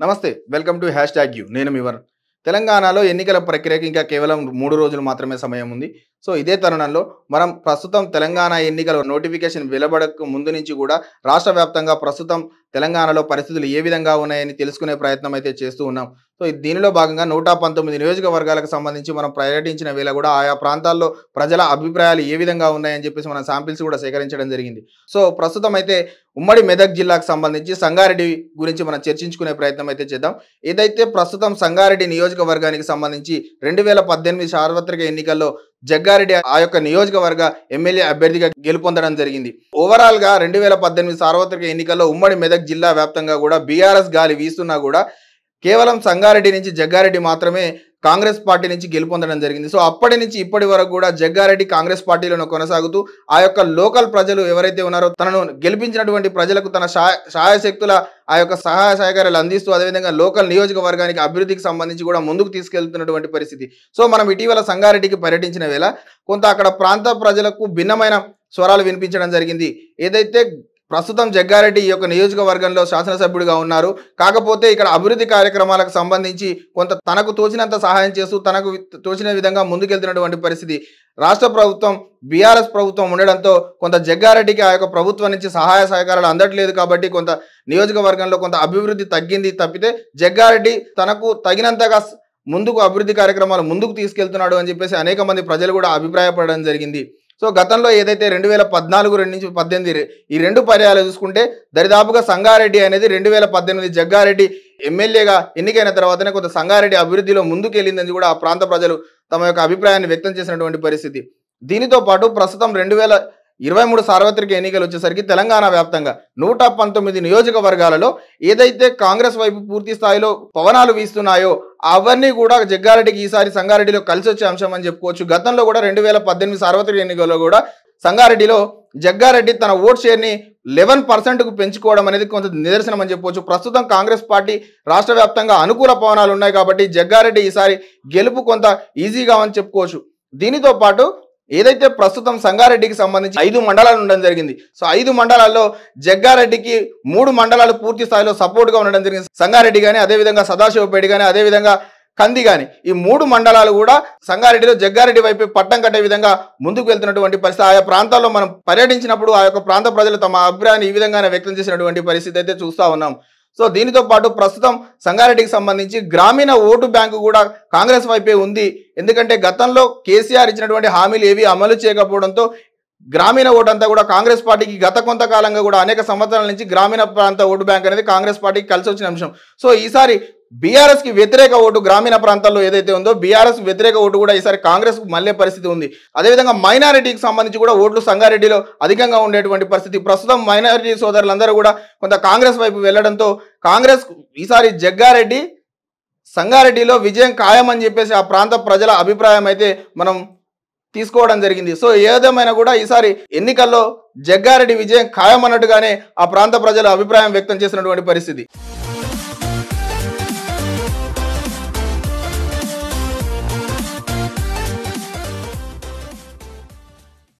నమస్తే welcome to hash tag you. నేను మివర్ తెలంగాణలో ఎన్నికల ప్రక్రియకి ఇంకా కేవలం మూడు రోజులు మాత్రమే సమయం ఉంది. సో ఇదే తరుణంలో మనం ప్రస్తుతం తెలంగాణ ఎన్నికల నోటిఫికేషన్ వెలువడక ముందు నుంచి కూడా రాష్ట్ర వ్యాప్తంగా ప్రస్తుతం తెలంగాణలో పరిస్థితులు ఏ విధంగా ఉన్నాయని తెలుసుకునే ప్రయత్నం అయితే చేస్తూ ఉన్నాం. సో దీనిలో భాగంగా నూట పంతొమ్మిది నియోజకవర్గాలకు సంబంధించి మనం పర్యటించిన వేళ కూడా ఆయా ప్రాంతాల్లో ప్రజల అభిప్రాయాలు ఏ విధంగా ఉన్నాయని చెప్పేసి మనం శాంపిల్స్ కూడా సేకరించడం జరిగింది. సో ప్రస్తుతం అయితే ఉమ్మడి మెదక్ జిల్లాకు సంబంధించి సంగారెడ్డి గురించి మనం చర్చించుకునే ప్రయత్నం అయితే చేద్దాం. ఏదైతే ప్రస్తుతం సంగారెడ్డి నియోజకవర్గానికి సంబంధించి రెండు వేల పద్దెనిమిది సార్వత్రిక ఎన్నికల్లో జగ్గారెడ్డి ఆ యొక్క నియోజకవర్గ ఎమ్మెల్యే అభ్యర్థిగా గెలుపొందడం జరిగింది. ఓవరాల్గా రెండు వేల పద్దెనిమిది సార్వత్రిక ఎన్నికల్లో ఉమ్మడి మెదక్ జిల్లా వ్యాప్తంగా కూడా బీఆర్ఎస్ గాలి వీస్తున్నా కూడా కేవలం సంగారెడ్డి నుంచి జగ్గారెడ్డి మాత్రమే కాంగ్రెస్ పార్టీ నుంచి గెలుపొందడం జరిగింది. సో అప్పటి నుంచి ఇప్పటి వరకు కూడా జగ్గారెడ్డి కాంగ్రెస్ పార్టీలోనే కొనసాగుతూ ఆ యొక్క లోకల్ ప్రజలు ఎవరైతే ఉన్నారో తనను గెలిపించినటువంటి ప్రజలకు తన సహాయ సహాయ శక్తుల ఆ యొక్క సహాయ సహకారాలు అందిస్తూ అదేవిధంగా లోకల్ నియోజకవర్గానికి అభివృద్ధికి సంబంధించి కూడా ముందుకు తీసుకెళ్తున్నటువంటి పరిస్థితి. సో మనం ఇటీవల సంగారెడ్డికి పర్యటించిన వేళ కొంత అక్కడ ప్రాంత ప్రజలకు భిన్నమైన స్వరాలు వినిపించడం జరిగింది. ఏదైతే ప్రస్తుతం జగ్గారెడ్డి ఈ యొక్క నియోజకవర్గంలో శాసనసభ్యుడిగా ఉన్నారు. కాకపోతే ఇక్కడ అభివృద్ధి కార్యక్రమాలకు సంబంధించి కొంత తనకు తోచినంత సహాయం చేస్తూ తనకు తోచిన విధంగా ముందుకెళ్తున్నటువంటి పరిస్థితి. రాష్ట్ర ప్రభుత్వం బీఆర్ఎస్ ప్రభుత్వం ఉండడంతో కొంత జగ్గారెడ్డికి ఆ యొక్క ప్రభుత్వం నుంచి సహాయ సహకారాలు అందట్లేదు కాబట్టి కొంత నియోజకవర్గంలో కొంత అభివృద్ధి తగ్గింది తప్పితే జగ్గారెడ్డి తనకు తగినంతగా ముందుకు అభివృద్ధి కార్యక్రమాలు ముందుకు తీసుకెళ్తున్నాడు అని చెప్పేసి అనేక మంది ప్రజలు కూడా అభిప్రాయపడడం జరిగింది. సో గతంలో ఏదైతే రెండు వేల పద్నాలుగు రెండు నుంచి పద్దెనిమిది ఈ రెండు పర్యాలు చూసుకుంటే దరిదాపుగా సంగారెడ్డి అనేది రెండు వేల పద్దెనిమిది జగ్గారెడ్డి ఎమ్మెల్యేగా ఎన్నికైన తర్వాతనే కొంత సంగారెడ్డి అభివృద్ధిలో ముందుకెళ్ళిందని కూడా ఆ ప్రాంత ప్రజలు తమ యొక్క అభిప్రాయాన్ని వ్యక్తం చేసినటువంటి పరిస్థితి. దీనితో పాటు ప్రస్తుతం రెండు వేల ఇరవై మూడు సార్వత్రిక ఎన్నికలు వచ్చేసరికి తెలంగాణ వ్యాప్తంగా నూట పంతొమ్మిది నియోజకవర్గాలలో ఏదైతే కాంగ్రెస్ వైపు పూర్తి స్థాయిలో పవనాలు వీస్తున్నాయో అవన్నీ కూడా జగ్గారెడ్డికి ఈసారి సంగారెడ్డిలో కలిసి వచ్చే అంశం అని చెప్పుకోవచ్చు. గతంలో కూడా రెండు వేల పద్దెనిమిది సార్వత్రిక ఎన్నికల్లో కూడా సంగారెడ్డిలో జగ్గారెడ్డి తన ఓట్ షేర్ని లెవెన్ పర్సెంట్కు పెంచుకోవడం అనేది కొంత నిదర్శనం అని చెప్పవచ్చు ప్రస్తుతం కాంగ్రెస్ పార్టీ రాష్ట్ర వ్యాప్తంగా అనుకూల పవనాలు ఉన్నాయి కాబట్టి జగ్గారెడ్డి ఈసారి గెలుపు కొంత ఈజీగా అని చెప్పుకోవచ్చు. దీనితో పాటు ఏదైతే ప్రస్తుతం సంగారెడ్డికి సంబంధించి ఐదు మండలాలు ఉండడం జరిగింది సో ఐదు మండలాల్లో జగ్గారెడ్డికి మూడు మండలాలు పూర్తి స్థాయిలో సపోర్ట్గా ఉండడం జరిగింది. సంగారెడ్డి కానీ అదేవిధంగా సదాశివపేట కానీ అదేవిధంగా కంది కానీ ఈ మూడు మండలాలు కూడా సంగారెడ్డిలో జగ్గారెడ్డి వైపు పట్టం కట్టే విధంగా ముందుకు వెళ్తున్నటువంటి పరిస్థితి. ఆయా ప్రాంతాల్లో మనం పర్యటించినప్పుడు ఆ యొక్క ప్రాంత ప్రజలు తమ అభిప్రాయాన్ని ఈ విధంగానే వ్యక్తం చేసినటువంటి పరిస్థితి అయితే చూస్తా ఉన్నాం. సో దీనితో పాటు ప్రస్తుతం సంగారెడ్డికి సంబంధించి గ్రామీణ ఓటు బ్యాంకు కూడా కాంగ్రెస్ వైపే ఉంది. ఎందుకంటే గతంలో కేసీఆర్ ఇచ్చినటువంటి హామీలు ఏవి అమలు చేయకపోవడంతో గ్రామీణ ఓటు అంతా కూడా కాంగ్రెస్ పార్టీకి గత కొంతకాలంగా కూడా అనేక సంవత్సరాల నుంచి గ్రామీణ ప్రాంత ఓటు బ్యాంక్ అనేది కాంగ్రెస్ పార్టీకి కలిసి వచ్చిన అంశం. సో ఈసారి బీఆర్ఎస్కి వ్యతిరేక ఓటు గ్రామీణ ప్రాంతాల్లో ఏదైతే ఉందో బీఆర్ఎస్ వ్యతిరేక ఓటు కూడా ఈసారి కాంగ్రెస్కు మళ్ళీ పరిస్థితి ఉంది. అదేవిధంగా మైనారిటీకి సంబంధించి కూడా ఓట్లు సంగారెడ్డిలో అధికంగా ఉండేటువంటి పరిస్థితి. ప్రస్తుతం మైనారిటీ సోదరులందరూ కూడా కొంత కాంగ్రెస్ వైపు వెళ్ళడంతో కాంగ్రెస్ ఈసారి జగ్గారెడ్డి సంగారెడ్డిలో విజయం ఖాయమని చెప్పేసి ఆ ప్రాంత ప్రజల అభిప్రాయం అయితే మనం తీసుకోవడం జరిగింది. సో ఏదేమైనా కూడా ఈసారి ఎన్నికల్లో జగ్గారెడ్డి విజయం ఖాయం అన్నట్టుగానే ఆ ప్రాంత ప్రజల అభిప్రాయం వ్యక్తం చేసినటువంటి పరిస్థితి.